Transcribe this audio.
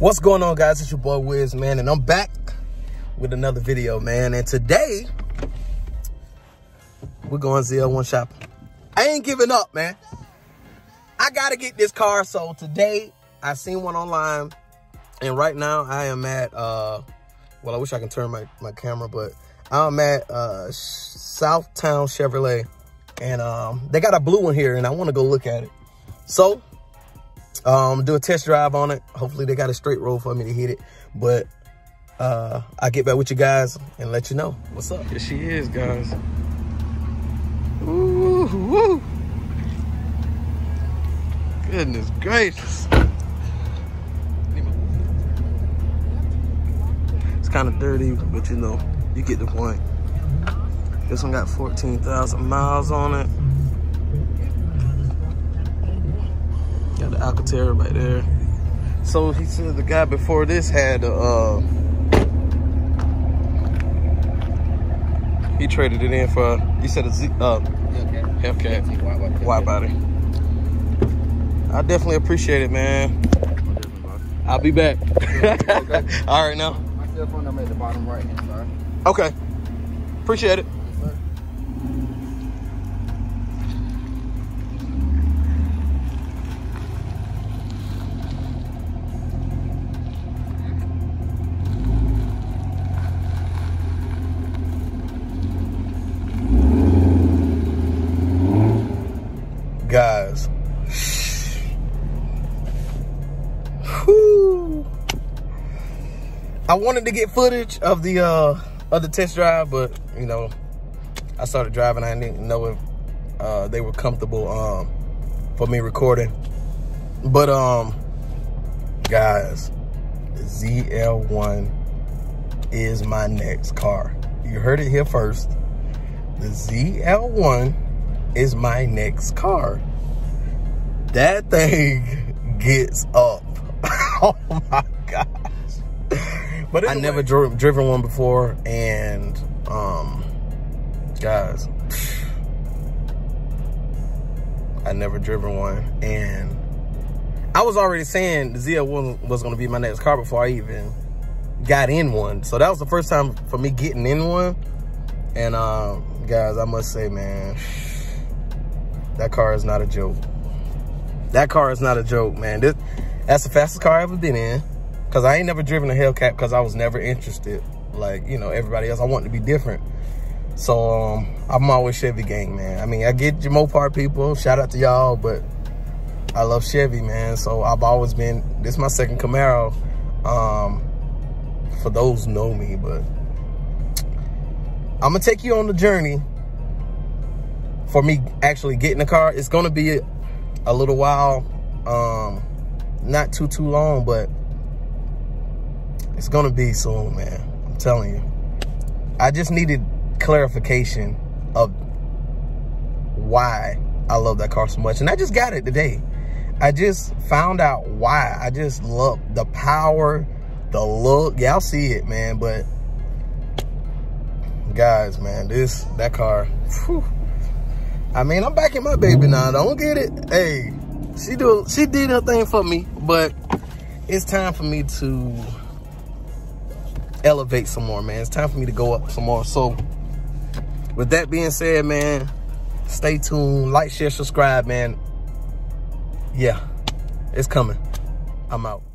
What's going on, guys? It's your boy Wiz, man, and I'm back with another video, man. And today, we're going ZL1 shopping. I ain't giving up, man. I gotta get this car. So today, I seen one online, and right now I am at, uh, well, I wish I can turn my, my camera, but I'm at uh, Southtown Chevrolet, and um, they got a blue one here, and I want to go look at it. So, um, do a test drive on it. Hopefully they got a straight road for me to hit it. But uh, I'll get back with you guys and let you know what's up. Here she is, guys. Ooh, woo. Goodness gracious. It's kind of dirty, but you know, you get the point. This one got 14,000 miles on it. Got the Alcantara right there. So he said the guy before this had a, uh, he traded it in for, he said a Z, uh, Hellcat, Hellcat wide body. I definitely appreciate it, man. I'll be back. All right now. My cell phone number at the bottom right hand side. Okay. Appreciate it. Guys. I wanted to get footage of the uh of the test drive, but you know, I started driving. I didn't know if uh, they were comfortable um for me recording. But um, guys, the ZL1 is my next car. You heard it here first. The ZL1 is my next car. That thing gets up. oh my gosh. But I never dri driven one before and um guys I never driven one and I was already saying the ZL1 was going to be my next car before I even got in one. So that was the first time for me getting in one. And um guys, I must say, man, that car is not a joke. That car is not a joke, man. This, that's the fastest car I've ever been in. Cause I ain't never driven a Hellcat because I was never interested. Like, you know, everybody else, I want to be different. So um, I'm always Chevy gang, man. I mean, I get your Mopar people, shout out to y'all, but I love Chevy, man. So I've always been, this is my second Camaro. Um, for those know me, but I'm gonna take you on the journey for me actually getting a car. It's gonna be a, little while, um, not too, too long, but it's gonna be soon, man. I'm telling you. I just needed clarification of why I love that car so much. And I just got it today. I just found out why. I just love the power, the look. Y'all see it, man. But guys, man, this, that car, whew. I mean, I'm backing my baby now. Don't get it. Hey, she do, she did her thing for me, but it's time for me to elevate some more, man. It's time for me to go up some more. So with that being said, man, stay tuned, like, share, subscribe, man. Yeah, it's coming. I'm out.